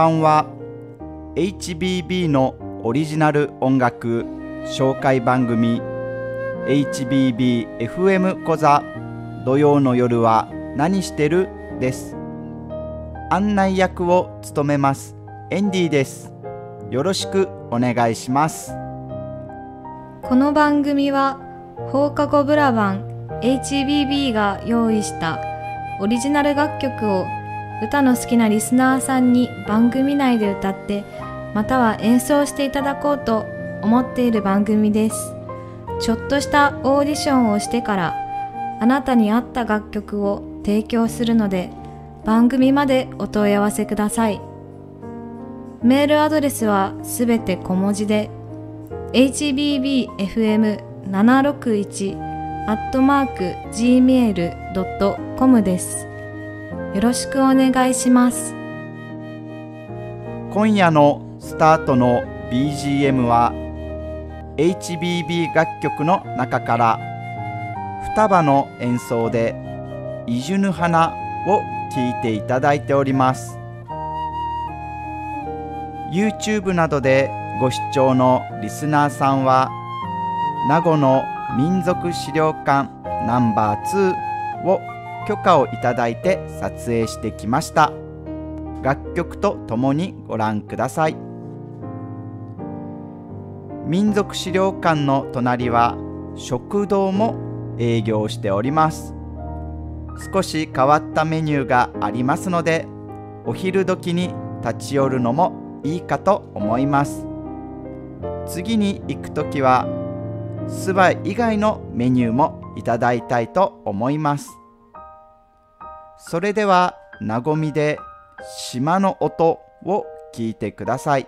こんばんは。HBB のオリジナル音楽紹介番組 HBBFM 講座土曜の夜は何してる？です。案内役を務めますエンディです。よろしくお願いします。この番組は放課後ブラバン HBB が用意したオリジナル楽曲を歌の好きなリスナーさんに番組内で歌ってまたは演奏していただこうと思っている番組です。ちょっとしたオーディションをしてからあなたに合った楽曲を提供するので番組までお問い合わせください。メールアドレスはすべて小文字で hbbfm761 アットマーク gmail.com です。よろしくお願いします。今夜のスタートの BGM は HBB 楽曲の中から双葉の演奏で「イジュヌ花」を聴いていただいております。YouTube などでご視聴のリスナーさんは名護の民族資料館ナンバー2を許可をいただいて撮影してきました。楽曲とともにご覧ください。民族資料館の隣は食堂も営業しております。少し変わったメニューがありますのでお昼時に立ち寄るのもいいかと思います。次に行く時はスバ以外のメニューもいただいたいと思います。それではなごみで島の音を聞いてください。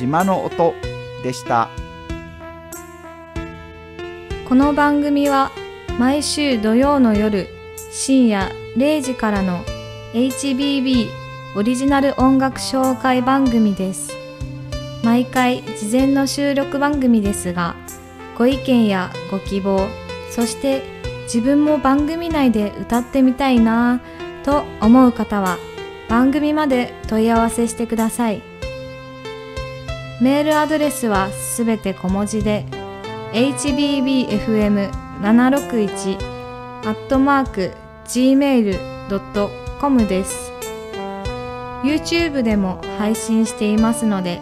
島の音でした。この番組は毎週土曜の夜深夜0時からの HBB オリジナル音楽紹介番組です。毎回事前の収録番組ですがご意見やご希望そして自分も番組内で歌ってみたいなぁと思う方は番組まで問い合わせしてください。メールアドレスはすべて小文字で hbbfm761 アットマーク gmail.com です。YouTube でも配信していますので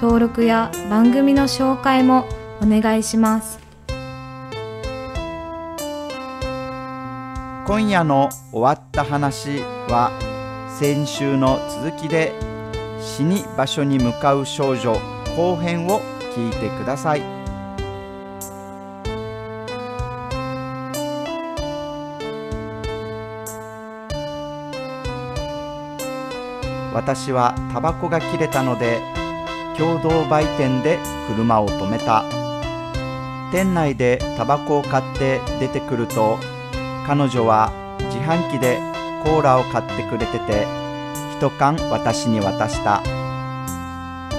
登録や番組の紹介もお願いします。今夜の終わった話は先週の続きで死に場所に向かう少女後編を聞いてください。私はタバコが切れたので共同売店で車を止めた。店内でタバコを買って出てくると彼女は自販機でコーラを買ってくれてて一缶私に渡した。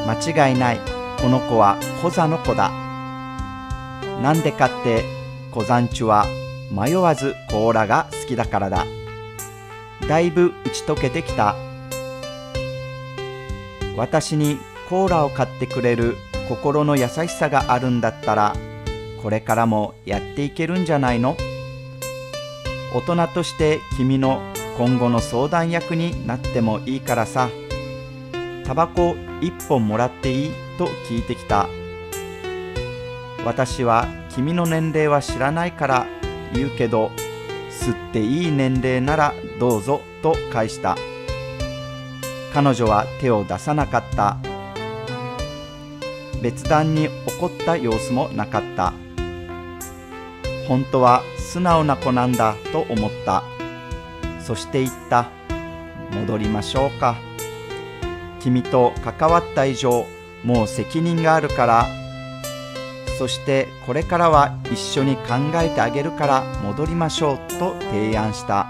間違いない。この子はコザの子だ。なんでかって小山中は迷わずコーラが好きだからだ。だいぶ打ち解けてきた。私にコーラを買ってくれる心の優しさがあるんだったらこれからもやっていけるんじゃないの？大人として君の今後の相談役になってもいいからさ。タバコ一本もらっていいと聞いてきた。私は君の年齢は知らないから言うけど吸っていい年齢ならどうぞと返した。彼女は手を出さなかった。別段に怒った様子もなかった。本当は素直な子なんだと思った。そして言った。戻りましょうか。君と関わった以上もう責任があるから。そしてこれからは一緒に考えてあげるから戻りましょうと提案した。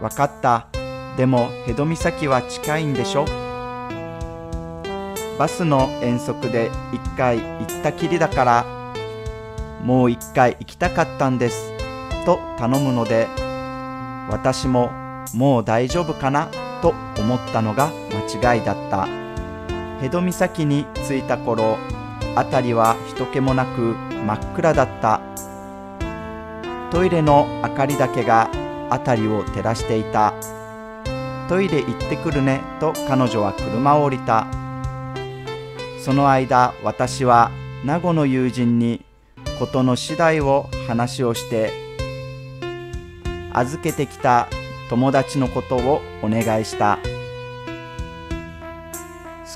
分かった。でも辺戸岬は近いんでしょ。バスの遠足で一回行ったきりだからもう一回行きたかったんですと頼むので私ももう大丈夫かなと思ったのが違いだった。辺戸岬に着いた頃辺りは人気もなく真っ暗だった。トイレの明かりだけが辺りを照らしていた。トイレ行ってくるねと彼女は車を降りた。その間私は名護の友人に事の次第を話をして預けてきた友達のことをお願いした。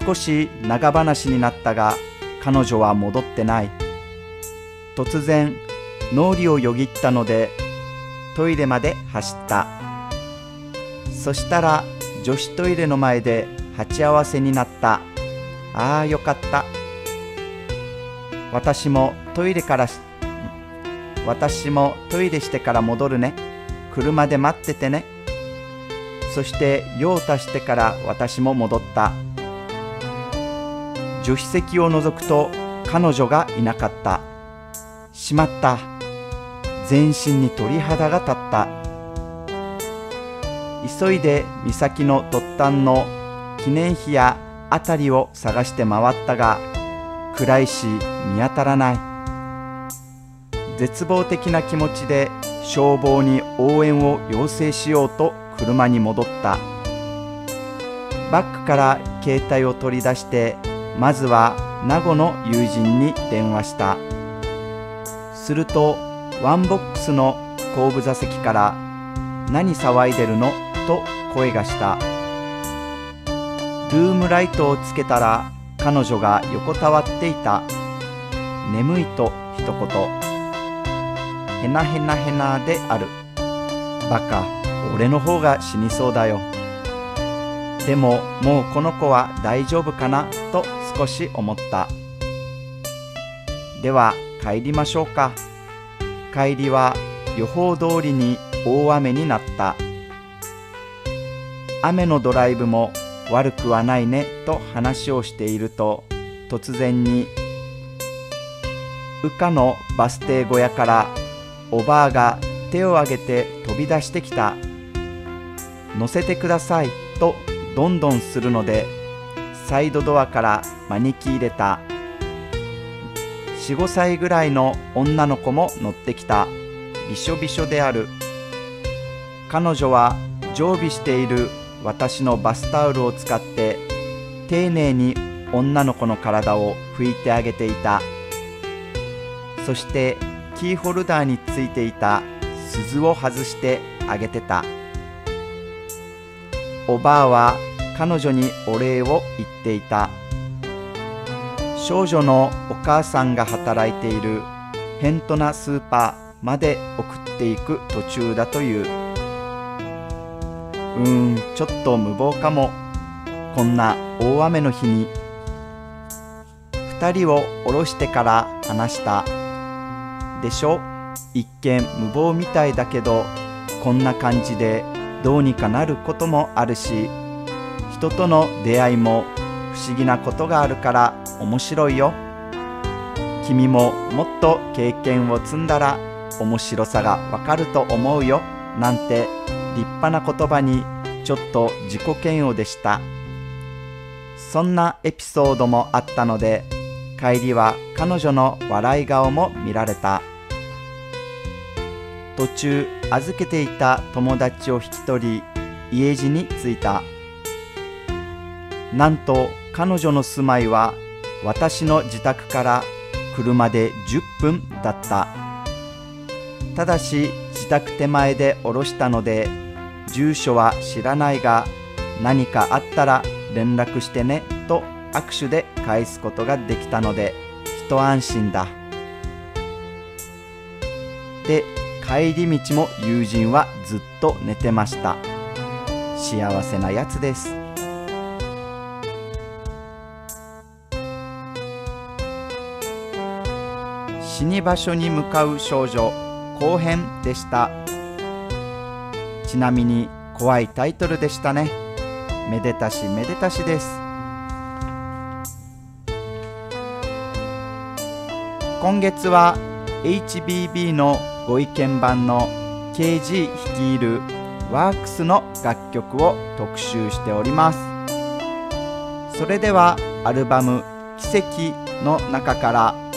少し長話になったが彼女は戻ってない。突然脳裏をよぎったのでトイレまで走った。そしたら女子トイレの前で鉢合わせになった。ああよかった。私もトイレから私もトイレしてから戻るね。車で待っててね。そして用を足してから私も戻った。助手席を覗くと彼女がいなかった。しまった。全身に鳥肌が立った。急いで岬の突端の記念碑や辺りを探して回ったが暗いし見当たらない。絶望的な気持ちで消防に応援を要請しようと車に戻った。バッグから携帯を取り出してまずは名護の友人に電話した。するとワンボックスの後部座席から「何騒いでるの?」と声がした。ルームライトをつけたら彼女が横たわっていた。眠いと一言。へなへなへなである。バカ俺の方が死にそうだよ。でももうこの子は大丈夫かな？と少し思った。では帰りましょうか。帰りは予報通りに大雨になった。雨のドライブも悪くはないねと話をしていると突然に羽化のバス停小屋からおばあが手を挙げて飛び出してきた。乗せてくださいとどんどんするのでサイドドアから招き入れた。45歳ぐらいの女の子も乗ってきた。びしょびしょである。彼女は常備している私のバスタオルを使って丁寧に女の子の体を拭いてあげていた。そしてキーホルダーについていた。鈴を外してあげてた。おばあは彼女にお礼を言っていた。少女のお母さんが働いているヘントナスーパーまで送っていく途中だという。うんちょっと無謀かもこんな大雨の日に。2人を降ろしてから話した。でしょ？一見無謀みたいだけどこんな感じでどうにかなることもあるし。人との出会いも不思議なことがあるから面白いよ。君ももっと経験を積んだら面白さがわかると思うよ。なんて立派な言葉にちょっと自己嫌悪でした。そんなエピソードもあったので帰りは彼女の笑い顔も見られた。途中預けていた友達を引き取り家路に着いた。なんと彼女の住まいは私の自宅から車で10分だった。ただし自宅手前で降ろしたので住所は知らないが何かあったら連絡してねと握手で返すことができたので一安心だ。で帰り道も友人はずっと寝てました。幸せなやつです。死に場所に向かう少女後編でした。ちなみに怖いタイトルでしたね。めでたしめでたしです。今月は HBB のご意見番の KG 率いるワークスの楽曲を特集しております。それではアルバム「奇跡」の中から「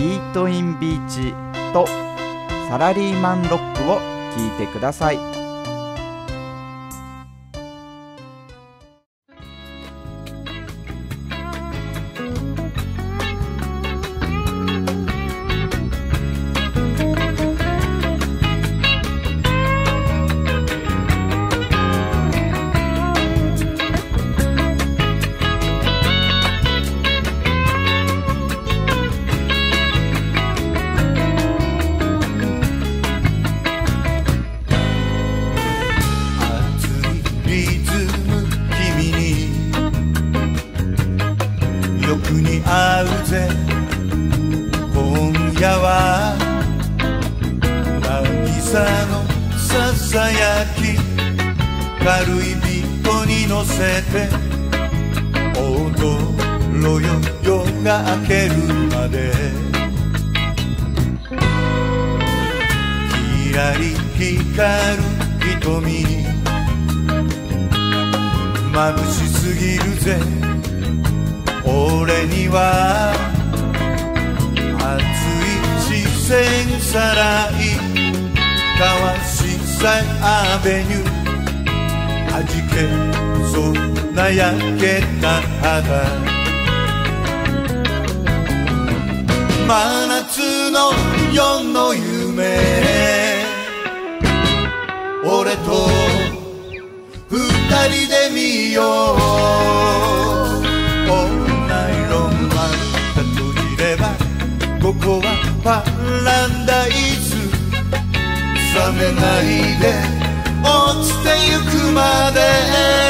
ビート・イン・ビーチ」と「サラリーマン・ロック」を聴いてください。よく似合うぜ。今夜は渚のささやき軽いビートに乗せて踊ろよ夜が明けるまで。キラリ光る瞳眩しすぎるぜ。俺には熱い視線さらい川下アベニュー弾けそうな焼けた肌。真夏の夜の夢俺と二人で見よう。冷めないで落ちてゆくまで。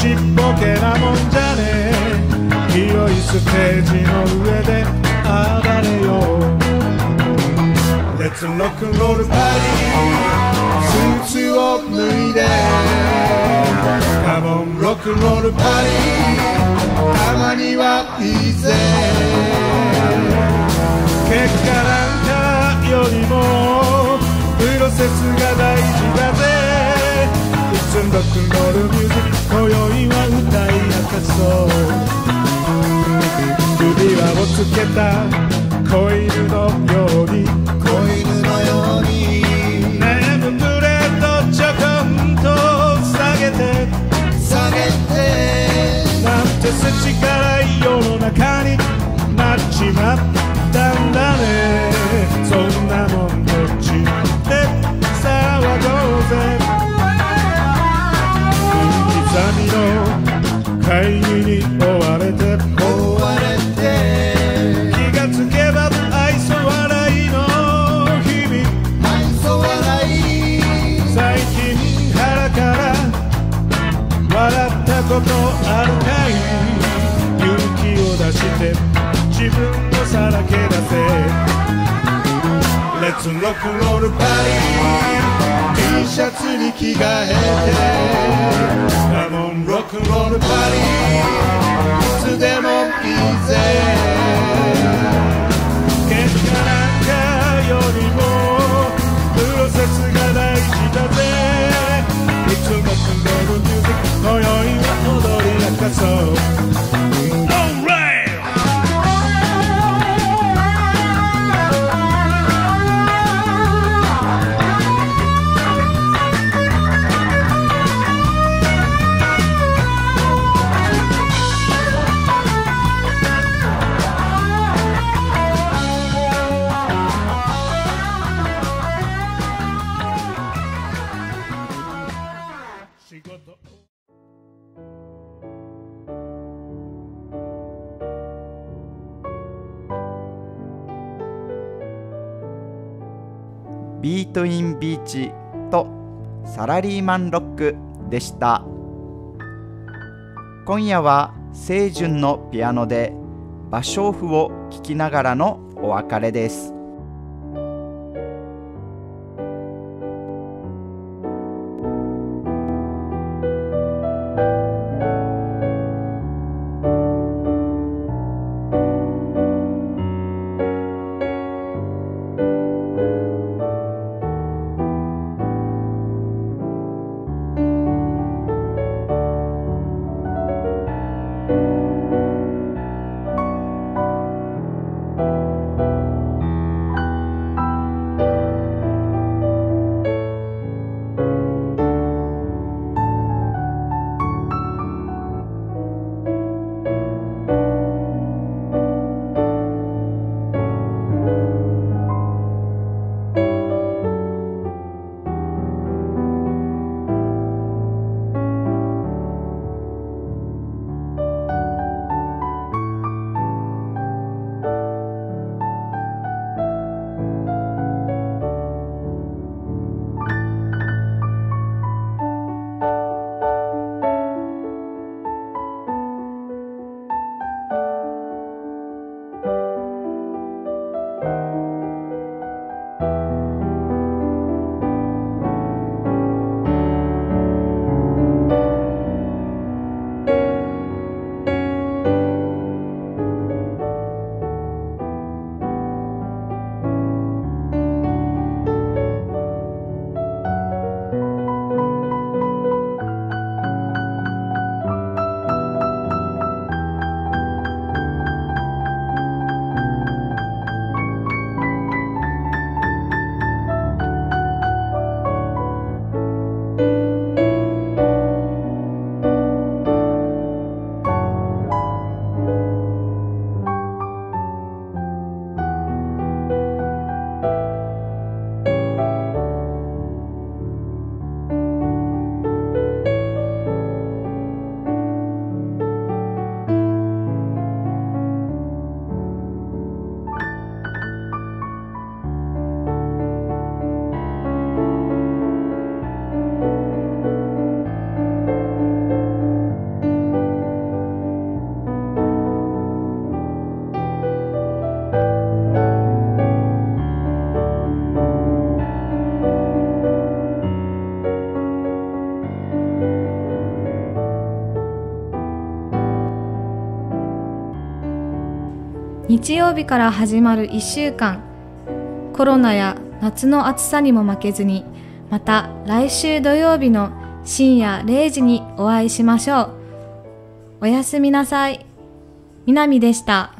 ちっぽけなもんじゃねえ広いステージの上で暴れよう Let's rock and roll party スーツを脱いで Come on rock and roll party たまにはいいぜ結果なんかよりもプロセスが大事だぜ。It's rock and roll music 今宵は歌い明かそう。指輪をつけた子犬のように。T シャツに着替えてラモンロックロールパリビートインビーチとサラリーマンロックでした。今夜は清純のピアノで芭蕉布を聴きながらのお別れです。日曜日から始まる1週間コロナや夏の暑さにも負けずにまた来週土曜日の深夜0時にお会いしましょうおやすみなさい。みなみでした。